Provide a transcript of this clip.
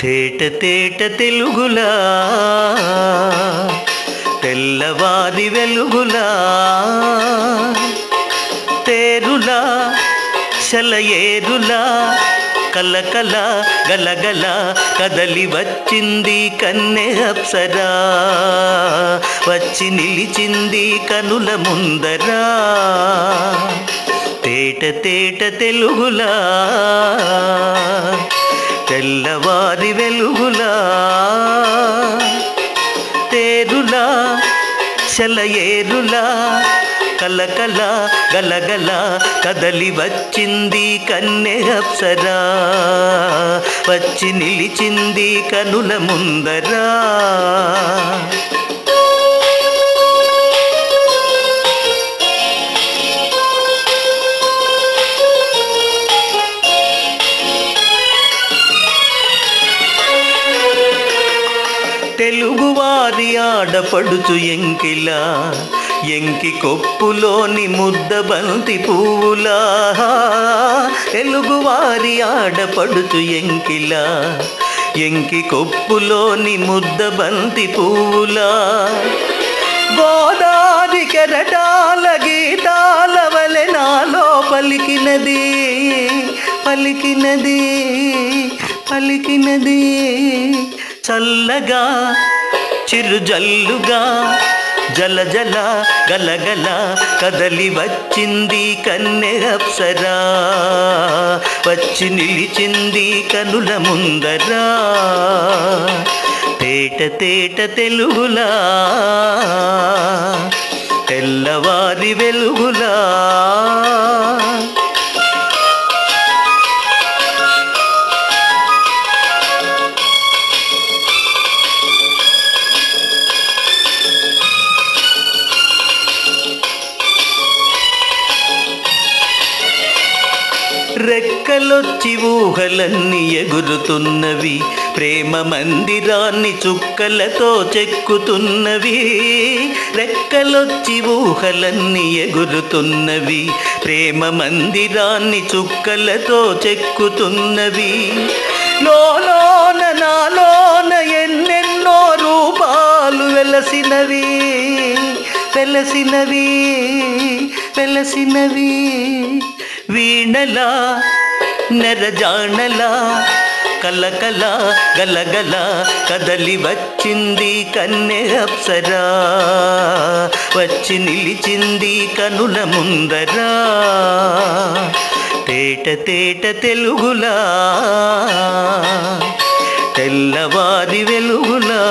తేట తేట తెలుగులా తెల్లవారి వెలుగులా తేరులా శలయేరులా కలకల గలగల కదలి వచ్చింది కన్నె అప్సరా వచ్చి నిలిచింది కనుల ముందరా. తేట తేట తెలుగులా తెల్లవారి వెలుగులా తేరులా చెలయేరులా కలకల గలగల కదలి వచ్చింది కన్నె అప్సరా వచ్చి నిలిచింది కనుల ముందరా. తెలుగువారి ఆడపడుచు ఎంకిలా. ఎంకి కొప్పులోని ముద్ద బంతి పువ్వులా. తెలుగువారి ఆడపడుచు ఎంకిలా. ఎంకి కొప్పులోని ముద్ద బంతి పువ్వులా. గోదారి కెరటాల గీతాల వలె నాలో పలికినది. పలికినది పలికినది. చల్లగా చిరుజల్లుగా జల జల గలగల కదలి వచ్చింది కన్నె అప్సరా. వచ్చి నిలిచింది కనుల ముందరా. తేట తేట తెలుగులా తెల్లవారి వెలుగు రెక్కలొచ్చి ఊహలన్నీ ఎగురుతున్నవి. ప్రేమ మందిరాన్ని చుక్కలతో చెక్కుతున్నవి. రెక్కలొచ్చి ఊహలన్నీ ఎగురుతున్నవి. ప్రేమ మందిరాన్ని చుక్కలతో చెక్కుతున్నవి. లోలోన నాలోన ఎన్నెన్నో రూపాలు వెలసినవి. వెలసినవి వెలసినవి. వీణలా నెరజాణలా కలకల గలగల కదలి వచ్చింది కన్నె అప్సరా వచ్చి నిలిచింది కనుల ముందరా. తేట తేట తెలుగులా తెల్లవారి వెలుగులా.